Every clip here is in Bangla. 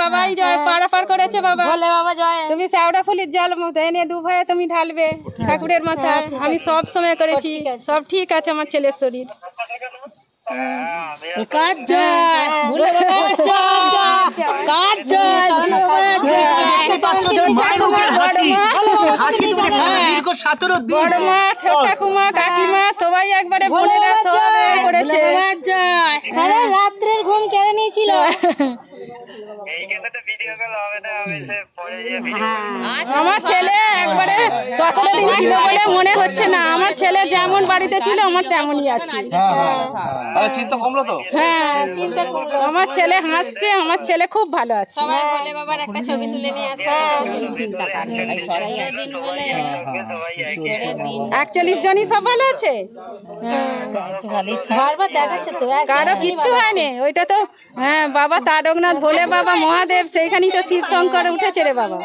বাবাই জয় পারাপার করেছে বাবা। বলে বাবা জয়। তুমি শ্যাওড়া ফুলের জল মতো এনে দু ভাইয়ে তুমি ঢালবে ঠাকুরের মাথায়। আমি সব সময় করেছি। সব ঠিক আছে আমার ছেলের শরীর। কাজ জয়? কাজ সবাই একবারে করেছে। রাত্রের ঘুম কেড়ে নিয়েছিল। আমার ছেলে একবারে সকালে ছিল বলে মনে হচ্ছে না। বাড়িতে ছিল আমার তেমনই আছে। চিন্তা কমলো তো? হ্যাঁ চিন্তা আমার ছেলে হাসছে আমার ছেলে খুব ভালো আছে। একচল্লিশ জনই সব ভালো আছে? কারও কিচ্ছু হয়নি। ওইটা তো হ্যাঁ বাবা তারকনাথ ভোলে বাবা মহাদেব সেইখানেই তো শিব শঙ্কর উঠেছে রে বাবা।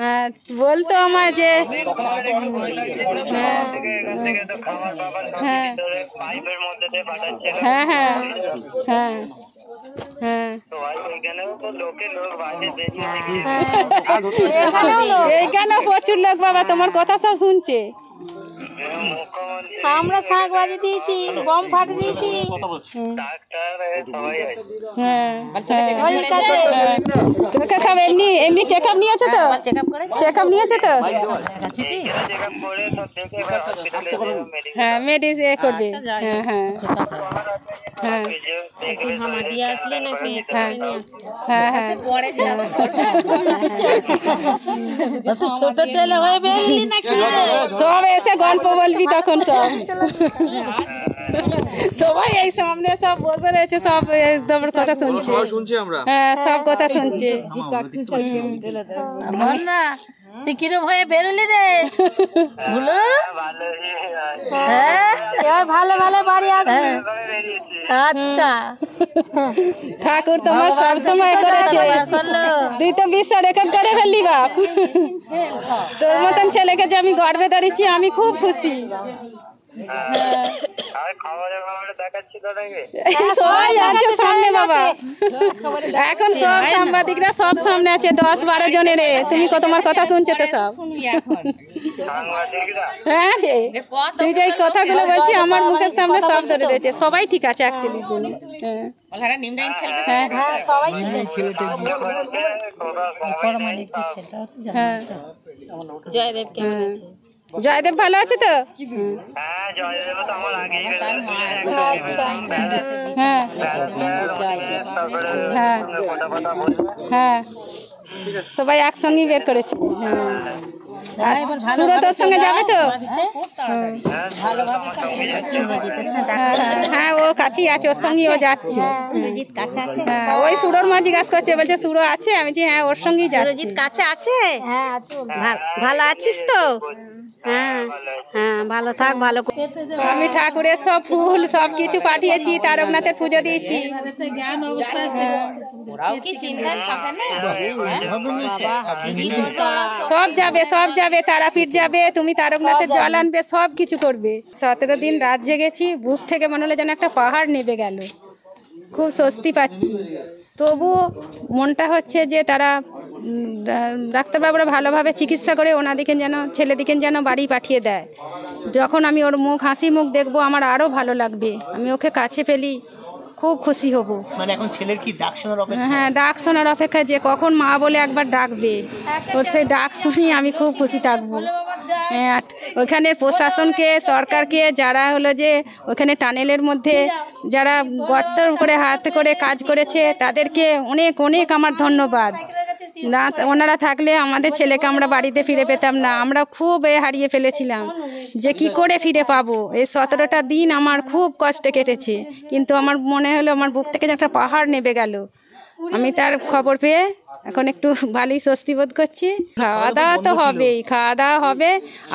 হ্যাঁ বলতো আমায় যে হ্যাঁ। হ্যাঁ। হ্যাঁ হ্যাঁ। হ্যাঁ। হ্যাঁ। এইখানেও প্রচুর লোক বাবা তোমার কথা সব শুনছে। আমরা শাঁখ বাজি দিয়েছি বম ফাটে দিয়েছি। হ্যাঁ। সব এমনি এমনি চেক আপ নিয়েছে তো? চেক আপ নিয়েছে তো? এবার হসপিটালে মেডিকেল হ্যাঁ মেডিস এ করবে। হ্যাঁ হ্যাঁ। হ্যাঁ। হ্যাঁ হ্যাঁ। হ্যাঁ ছোট ছেলে হয়ে বেরলি নাকি? সব গল্প বলবি তখন সব। সবাই এই সামনে সব বসে রয়েছে সব একদম কথা শুনছে। শুনছি হ্যাঁ সব কথা শুনছে। বল না তুই কিরম হয়ে বেরোলি রে? ভুলো? ভালো হ্যাঁ? ভালো ভালো বাড়ি আসবে। আচ্ছা। ঠাকুর তোমার সব সময় করেছে তুই তো বিশ্ব রেকর্ড করে ফেললি বাপ। তোর মতন ছেলেকে যে আমি গর্বে ধরেছি আমি খুব খুশি। আর খবরে খবরে দেখাচ্ছিল নাকি? সবাই আছে সামনে বাবা। এখন সব সাংবাদিকরা সব সামনে আছে দশ বারো জনের। রে তুমি তোমার কথা শুনছো তো সব? হ্যাঁ রে তুই যে কথাগুলো বলছি আমার মুখের সামনে সব ধরে রয়েছে। সবাই ঠিক আছে অ্যাকচুয়ালি হ্যাঁ। হ্যাঁ হ্যাঁ সবাই হ্যাঁ। জয়দেব কেমন আছে? জয়দেব ভালো আছে তো? হ্যাঁ জয়দেব তো আমার আগেই হ্যাঁ হ্যাঁ। বলবে হ্যাঁ। সবাই একসঙ্গেই বের করেছে। হ্যাঁ। সুরতর সঙ্গে যাবে তো? হ্যাঁ, হ্যাঁ ও কাছেই আছে ওর সঙ্গেই ও যাচ্ছে। হ্যাঁ ওই সুরর মা জিজ্ঞাসা করছে বলছে সুরো আছে? আমি বলছি হ্যাঁ ওর সঙ্গেই যাচ্ছি। কাছে আছে? হ্যাঁ আছে। ভালো আছিস তো? হ্যাঁ হ্যাঁ ভালো থাক ভালো আমি ঠাকুরের সব ফুল সব কিছু পাঠিয়েছি তারকনাথের পুজো দিয়েছি। সব যাবে সব যাবে তারাপীঠ যাবে তুমি তারকনাথের জল আনবে সব কিছু করবে। সতেরো দিন রাত জেগেছি বুক থেকে মনে হলো যেন একটা পাহাড় নেবে গেল। খুব স্বস্তি পাচ্ছি। তবুও মনটা হচ্ছে যে তারা ডাক্তারবাবুরা ভালোভাবে চিকিৎসা করে ওনাদিকে যেন ছেলেদিকে যেন বাড়ি পাঠিয়ে দেয়। যখন আমি ওর মুখ হাসি মুখ দেখব আমার আরও ভালো লাগবে। আমি ওকে কাছে ফেলি খুব খুশি হব। মানে এখন ছেলের কি ডাক শোনার অপেক্ষা? হ্যাঁ ডাক শোনার অপেক্ষায় যে কখন মা বলে একবার ডাকবে। ওর সেই ডাক শুনি আমি খুব খুশি থাকব। হ্যাঁ ওখানে প্রশাসনকে সরকারকে যারা হলো যে ওখানে টানেলের মধ্যে যারা গর্ত করে হাতে করে কাজ করেছে তাদেরকে অনেক অনেক আমার ধন্যবাদ। না, ওনারা থাকলে আমাদের ছেলেকে আমরা বাড়িতে ফিরে পেতাম না। আমরা খুব এ হারিয়ে ফেলেছিলাম যে কি করে ফিরে পাবো? এই সতেরোটা দিন আমার খুব কষ্টে কেটেছে। কিন্তু আমার মনে হলো, আমার বুক থেকে একটা পাহাড় নেবে গেল। আমি তার খবর পেয়ে এখন একটু ভালোই স্বস্তি বোধ করছি খাওয়া দাওয়া তো হবেই খাওয়া দাওয়া হবে।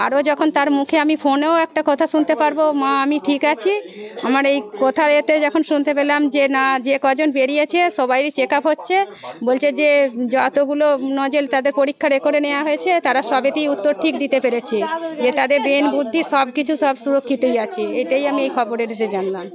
আরও যখন তার মুখে আমি ফোনেও একটা কথা শুনতে পারব মা আমি ঠিক আছি। আমার এই কথা এতে যখন শুনতে পেলাম যে না যে কজন বেরিয়েছে সবারই চেক আপ হচ্ছে। বলছে যে যতগুলো নজেল তাদের পরীক্ষা রেকর্ডে নেওয়া হয়েছে তারা সবেতেই উত্তর ঠিক দিতে পেরেছে। যে তাদের ব্রেন বুদ্ধি সব কিছু সব সুরক্ষিতই আছে। এটাই আমি এই খবরের এতে জানলাম।